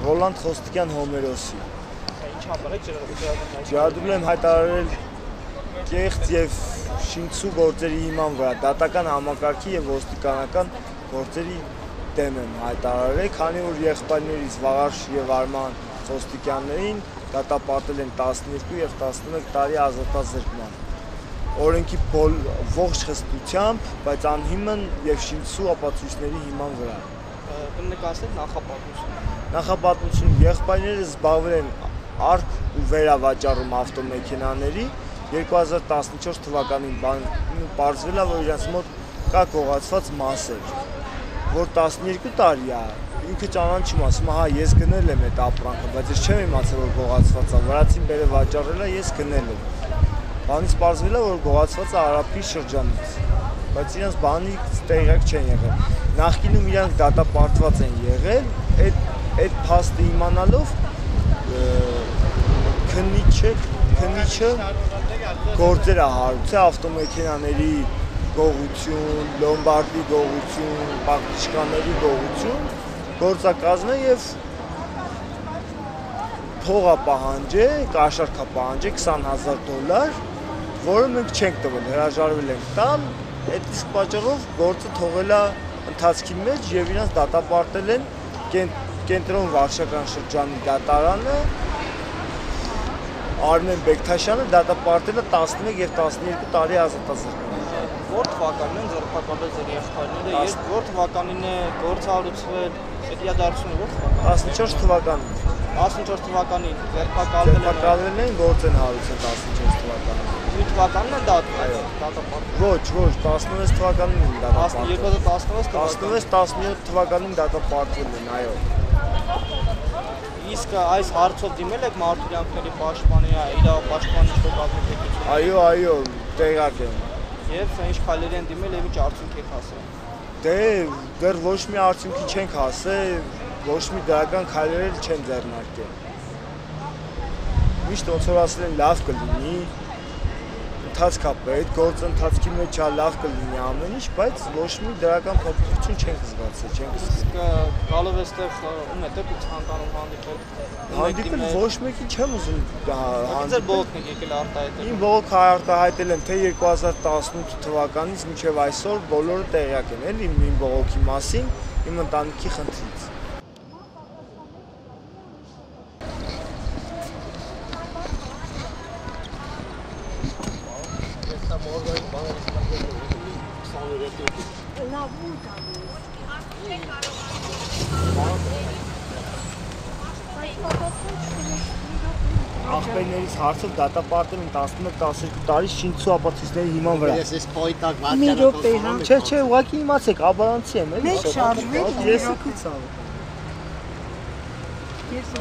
Ռոլանդ Խոստիկյան Հոմերոսի։ Ինչ համարեք ջրադրում։ Ջրադրում եմ հայտարարել կեղծ եւ շինցու գործերի հիման վրա դատական համակարգի եւ ոստիկանական գործերի դեմ եմ հայտարարել, քանի որ եղբայրներից Վաղարշ եւ Արման Խոստիկյաններին դատապարտել են 12 եւ 11 տարի ազատազրկման օրենքի ողջ խստությամբ, բայց անհիմն եւ շինցու ապացույցների հիման վրա։ Կնկարեք նախապատմություն։ Նախապատմություն եղբայրները զբաղվել են արկ ու վերավաճառում ավտոմեքենաների 2014 թվականին բարձվել է որ իրենց մոտ կա գողացված մասեր, որ 12 տարի է ինքը ճանաչում ասում հա ես գնել եմ այդ ապրանքը, բայց ես չեմ իմացել որ գողացված է, վրացին բերե վաճառել է, ես գնել եմ Բանից պարզվել է, որ գողացված է Արաբի շրջանից, բայց իրենց բանի տեղյակ չեն եղել։ Նախկինում իրանք դատապարտված են եղել, այդ այդ փաստը իմանալով քննիչը քննիչը գործեր է հարուցել ավտոմեքենաների գողություն, լոմբարդի գողություն, պակտիչկաների գողություն, գործակազմը եւ փողա պահանջե, կաշառքա պահանջե 20000 դոլար որը մենք չենք տվել, հրաժարվել ենք տալ, այդ իսկ պատճառով գործը թողել է ընթացքի մեջ եւ իրանց դատապարտել են կենտրոն վարչական շրջանի դատարանը Արմեն Բեկթաշյանը դատապարտել է 11 եւ 12 տարի ազատազրկման։ Որ թվականին ձերբակալել ձեր եղբայրները, երբ որ թվականին է գործը հարուցվել, այդ իրադարձությունը որ թվականին։ 14 թվականին։ 14 թվականին ձերբակալվել են։ Ձերբակալվել են գործ են հարուցել 14 թվականին։ 8 թվականն է Այո, դատապարտվել։ Ոչ, ոչ, 16 թվականին են դատապարտվել։ 2016 16-17 թվականին դատապարտվել են, այո։ Իսկ այս հարցով դիմել եք մարդու պաշտպանի, իրավապաշտպանի կազմակերպություն։ Այո, այո, տեղակ եմ։ Եվ ինչ քայլերի են դիմել եւ ինչ արդյունք եք հասել։ Դե դեռ ոչ մի արդյունքի չենք հասել, ոչ մի դրական քայլեր չեն ձեռնարկել։ Միշտ ոնց որ ասել են լավ կլինի, ընթացք է պետք, գործընթացքի մեջ է լավ կլինի ամեն ինչ, բայց ոչ մի դրական փոփոխություն չենք զգացել, չենք զգացել։ Գալով էստեղ ում է դեպի ցանկանում հանդիպել։ Հանդիպել ոչ մեկի չեմ ուզում հանդիպել բողոքն եք եկել արտահայտել։ Իմ բողոք արտահայտել եմ թե 2018 թվականից մինչև այսօր բոլորը տեղյակ են էլի իմ բողոքի մասին, իմ ընտանիքի խնդրից։ մորգային բաները ստանալ 23 լավ ու տալու աղբերներից հարցով դատապարտել են 11-12 տարի շինցու ապացույցների հիման վրա։ Ես էս պոյտակ Մի րոպե, հա։ Չէ, չէ, ուղղակի իմացեք, աբարանցի եմ, էլի։ Մեկ շարժվեք, Ես երեքից ավ։ Ես